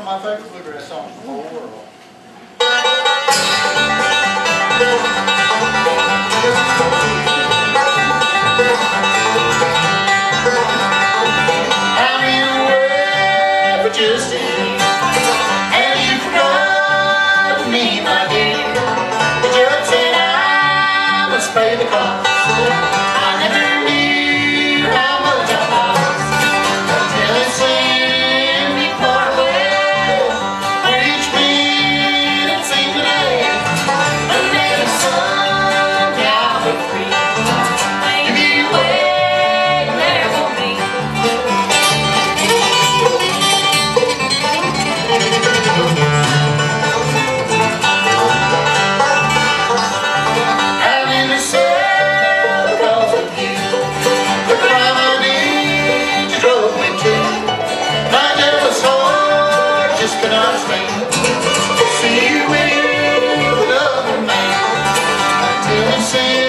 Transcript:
of my favorite bluegrass songs in the whole world. Have you ever just Have you forgotten me, my dear? The judge said I must pay the cost. say